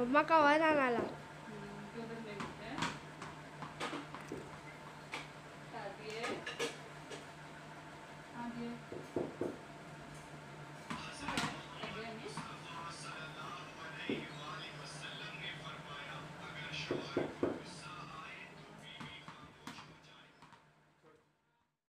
मम्मा का वन आला उधर ले